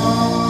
nós.